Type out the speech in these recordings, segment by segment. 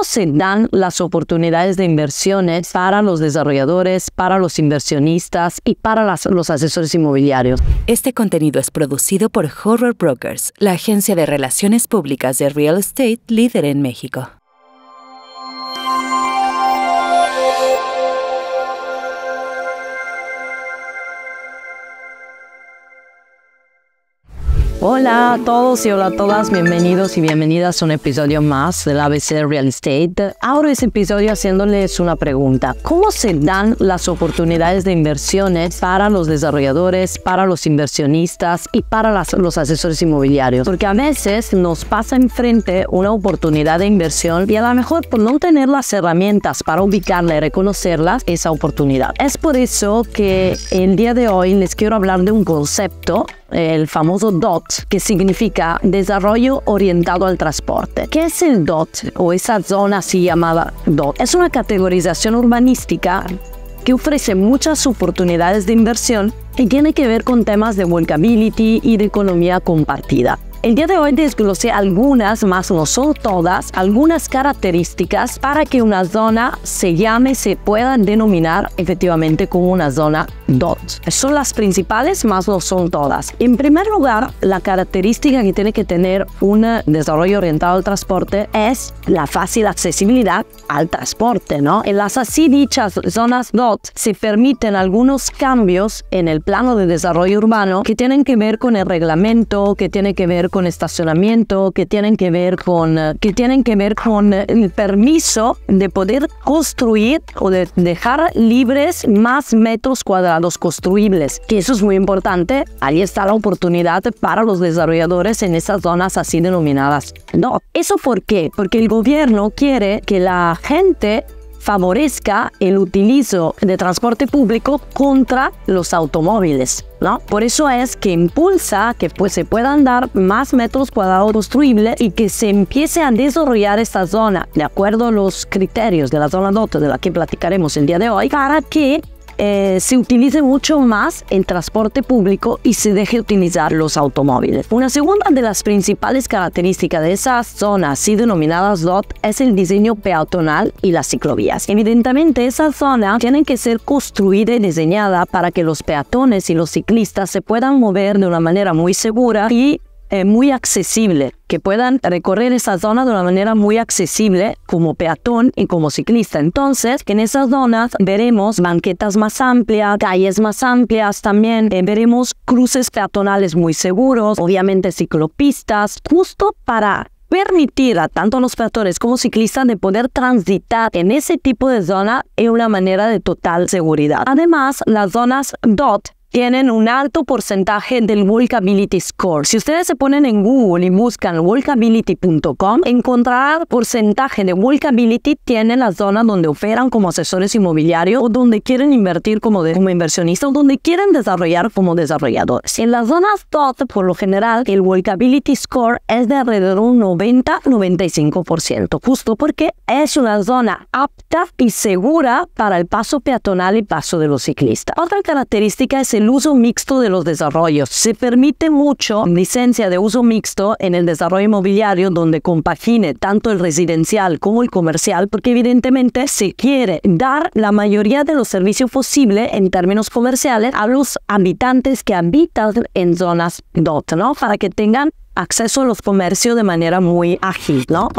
¿Cómo se dan las oportunidades de inversiones para los desarrolladores, para los inversionistas y para los asesores inmobiliarios? Este contenido es producido por Horror Brokers, la agencia de relaciones públicas de real estate líder en México. Hola a todos y hola a todas, bienvenidos y bienvenidas a un episodio más del ABC Real Estate. Ahora este episodio haciéndoles una pregunta. ¿Cómo se dan las oportunidades de inversiones para los desarrolladores, para los inversionistas y para los asesores inmobiliarios? Porque a veces nos pasa enfrente una oportunidad de inversión y a lo mejor por no tener las herramientas para ubicarla y reconocerla, esa oportunidad. Es por eso que el día de hoy les quiero hablar de un concepto el famoso DOT, que significa Desarrollo Orientado al Transporte. ¿Qué es el DOT o esa zona así llamada DOT? Es una categorización urbanística que ofrece muchas oportunidades de inversión y tiene que ver con temas de walkability y de economía compartida. El día de hoy desglosé algunas, más no son todas, algunas características para que una zona se llame, se pueda denominar efectivamente como una zona DOT. Son las principales, más no son todas. En primer lugar, la característica que tiene que tener un desarrollo orientado al transporte es la fácil accesibilidad al transporte, ¿no? En las así dichas zonas DOT se permiten algunos cambios en el plano de desarrollo urbano que tienen que ver con el reglamento, que tiene que ver con estacionamiento, que tienen que ver con, eh, que tienen que ver con eh, el permiso de poder construir o de dejar libres más metros cuadrados construibles, que eso es muy importante. Ahí está la oportunidad para los desarrolladores en esas zonas así denominadas. No, ¿eso por qué? Porque el gobierno quiere que la gente favorezca el utilizo de transporte público contra los automóviles. ¿No? Por eso es que impulsa que pues, se puedan dar más metros cuadrados construibles y que se empiece a desarrollar esta zona de acuerdo a los criterios de la zona DOT de la que platicaremos el día de hoy para que eh, se utilice mucho más el transporte público y se deje utilizar los automóviles. Una segunda de las principales características de esas zonas, así denominadas DOT, es el diseño peatonal y las ciclovías. Evidentemente, esa zona tienen que ser construida y diseñada para que los peatones y los ciclistas se puedan mover de una manera muy segura y eh, muy accesible, que puedan recorrer esa zona de una manera muy accesible como peatón y como ciclista. Entonces, en esas zonas veremos banquetas más amplias, calles más amplias también, eh, veremos cruces peatonales muy seguros, obviamente ciclopistas, justo para permitir a tanto los peatones como ciclistas de poder transitar en ese tipo de zona en una manera de total seguridad. Además, las zonas DOT tienen un alto porcentaje del Walkability Score. Si ustedes se ponen en Google y buscan walkability.com, encontrarán porcentaje de Walkability tiene la zona donde operan como asesores inmobiliarios o donde quieren invertir como, de, como inversionistas o donde quieren desarrollar como desarrolladores. En las zonas DOT, por lo general, el Walkability Score es de alrededor un 90-95%, justo porque es una zona apta y segura para el paso peatonal y paso de los ciclistas. Otra característica es el el uso mixto de los desarrollos. Se permite mucho licencia de uso mixto en el desarrollo inmobiliario donde compagine tanto el residencial como el comercial porque evidentemente se quiere dar la mayoría de los servicios posibles en términos comerciales a los habitantes que habitan en zonas DOT, ¿no? Para que tengan acceso a los comercios de manera muy ágil, ¿no?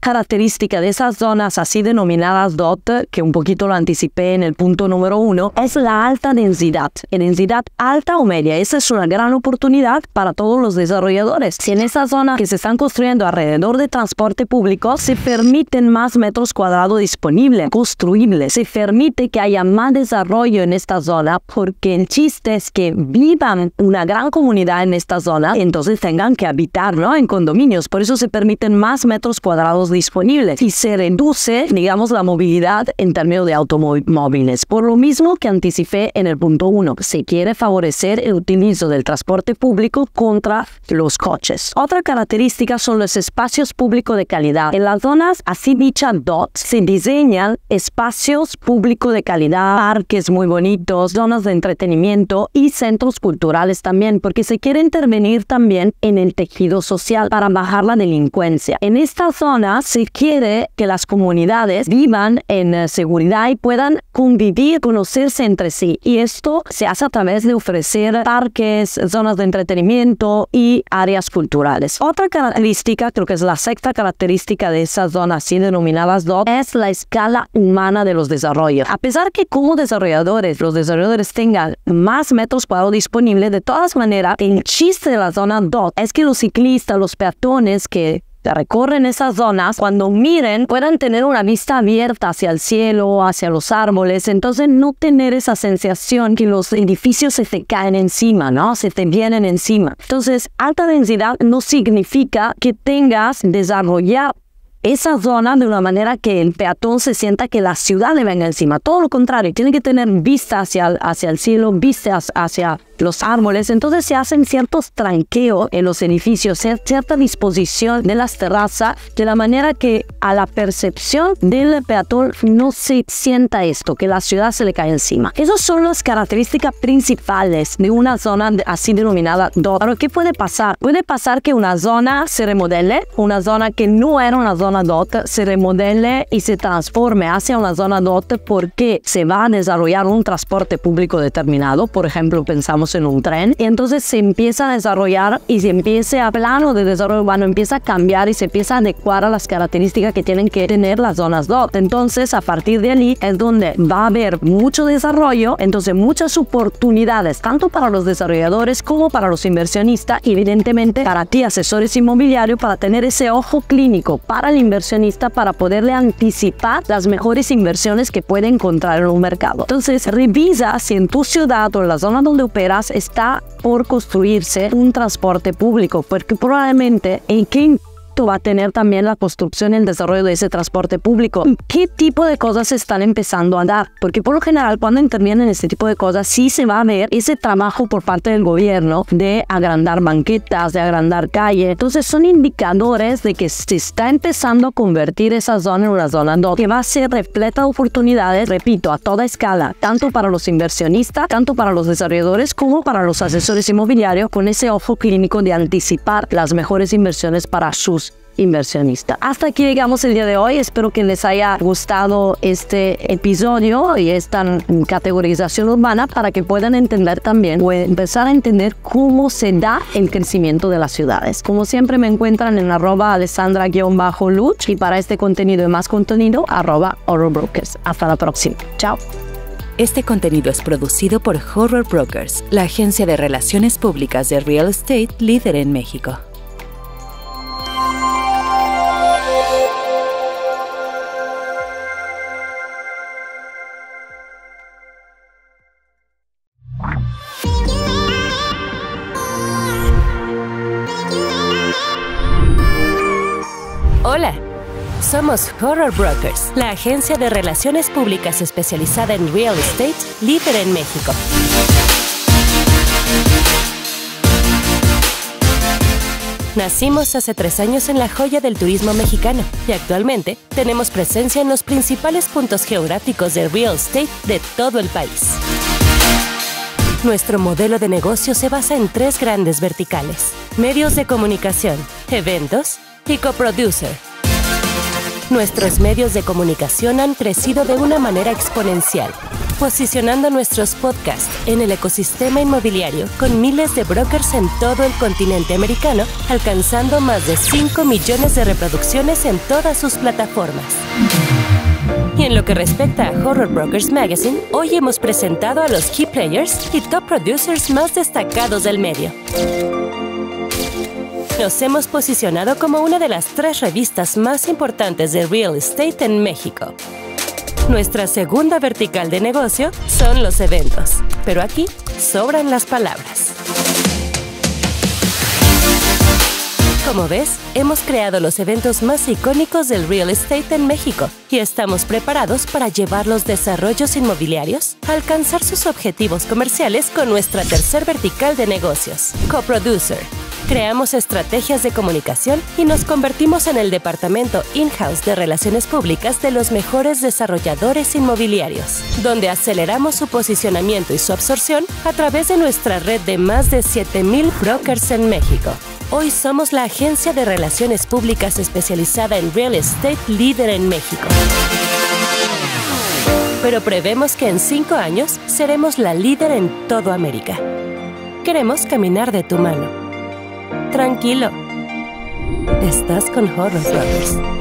Característica de esas zonas así denominadas DOT, que un poquito lo anticipé en el punto número uno, es la alta densidad. En densidad alta o media, esa es una gran oportunidad para todos los desarrolladores. Si en esas zonas que se están construyendo alrededor de transporte público se permiten más metros cuadrados disponibles, construibles, se permite que haya más desarrollo en esta zona porque el chiste es que vivan una gran comunidad en esta zona entonces tengan que habitar ¿no? en condominios. Por eso se permiten más metros cuadrados disponibles y se reduce, digamos, la movilidad en términos de automóviles. Por lo mismo que anticipé en el punto 1, se quiere favorecer el utilizo del transporte público contra los coches. Otra característica son los espacios públicos de calidad. En las zonas así dichas DOT se diseñan espacios públicos de calidad, parques muy bonitos, zonas de entretenimiento y centros culturales también, porque se quiere intervenir también en el tejido social para bajar la delincuencia. En esta zona Se quiere que las comunidades vivan en eh, seguridad y puedan convivir, conocerse entre sí. Y esto se hace a través de ofrecer parques, zonas de entretenimiento y áreas culturales. Otra característica, creo que es la sexta característica de esas zonas así denominadas DOT, es la escala humana de los desarrollos. A pesar que como desarrolladores, los desarrolladores tengan más metros cuadrados disponibles, de todas maneras, el chiste de la zona DOT es que los ciclistas, los peatones que recorren esas zonas, cuando miren, puedan tener una vista abierta hacia el cielo, hacia los árboles, entonces no tener esa sensación que los edificios se te caen encima, ¿no? Se te vienen encima. Entonces, alta densidad no significa que tengas desarrollado esa zona de una manera que el peatón se sienta que la ciudad le venga encima. Todo lo contrario, tiene que tener vista hacia, hacia el cielo, vista hacia los árboles, entonces se hacen ciertos tranqueos en los edificios, cierta disposición de las terrazas, de la manera que a la percepción del peatón no se sienta esto, que la ciudad se le cae encima. Esas son las características principales de una zona así denominada DOT. Pero ¿qué puede pasar? Puede pasar que una zona se remodele, una zona que no era una zona DOT se remodele y se transforme hacia una zona DOT porque se va a desarrollar un transporte público determinado. Por ejemplo, pensamos en un tren y entonces se empieza a desarrollar y se empieza a plano de desarrollo urbano, empieza a cambiar y se empieza a adecuar a las características que tienen que tener las zonas DOT. Entonces a partir de allí es donde va a haber mucho desarrollo, entonces muchas oportunidades tanto para los desarrolladores como para los inversionistas evidentemente para ti asesores inmobiliarios para tener ese ojo clínico para el inversionista para poderle anticipar las mejores inversiones que puede encontrar en un mercado. Entonces revisa si en tu ciudad o en la zona donde está por construirse un transporte público, porque probablemente en qué va a tener también la construcción y el desarrollo de ese transporte público. ¿Qué tipo de cosas se están empezando a dar? Porque por lo general cuando intervienen este tipo de cosas sí se va a ver ese trabajo por parte del gobierno de agrandar banquetas, de agrandar calles. Entonces son indicadores de que se está empezando a convertir esa zona en una zona que va a ser repleta de oportunidades, repito, a toda escala, tanto para los inversionistas, tanto para los desarrolladores como para los asesores inmobiliarios con ese ojo clínico de anticipar las mejores inversiones para sus inversionista. Hasta aquí llegamos el día de hoy. Espero que les haya gustado este episodio y esta categorización urbana para que puedan entender también o empezar a entender cómo se da el crecimiento de las ciudades. Como siempre me encuentran en arroba alessandra-luch y para este contenido y más contenido arroba horrorbrokers. Hasta la próxima. Chao. Este contenido es producido por Horror Brokers, la agencia de relaciones públicas de real estate líder en México. Somos Horror Brokers, la agencia de relaciones públicas especializada en real estate líder en México. Nacimos hace tres años en la joya del turismo mexicano y actualmente tenemos presencia en los principales puntos geográficos de real estate de todo el país. Nuestro modelo de negocio se basa en tres grandes verticales, medios de comunicación, eventos y coproducer. Nuestros medios de comunicación han crecido de una manera exponencial, posicionando nuestros podcasts en el ecosistema inmobiliario con miles de brokers en todo el continente americano, alcanzando más de 5 millones de reproducciones en todas sus plataformas. Y en lo que respecta a Horror Brokers Magazine, hoy hemos presentado a los key players y top producers más destacados del medio. Nos hemos posicionado como una de las tres revistas más importantes de real estate en México. Nuestra segunda vertical de negocio son los eventos, pero aquí sobran las palabras. Como ves, hemos creado los eventos más icónicos del real estate en México y estamos preparados para llevar los desarrollos inmobiliarios a alcanzar sus objetivos comerciales con nuestra tercer vertical de negocios, Coproducer. Creamos estrategias de comunicación y nos convertimos en el departamento in-house de relaciones públicas de los mejores desarrolladores inmobiliarios, donde aceleramos su posicionamiento y su absorción a través de nuestra red de más de 7.000 brokers en México. Hoy somos la agencia de relaciones públicas especializada en real estate líder en México. Pero prevemos que en cinco años seremos la líder en toda América. Queremos caminar de tu mano. Tranquilo. Estás con Horror Brothers.